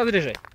Está dirigente.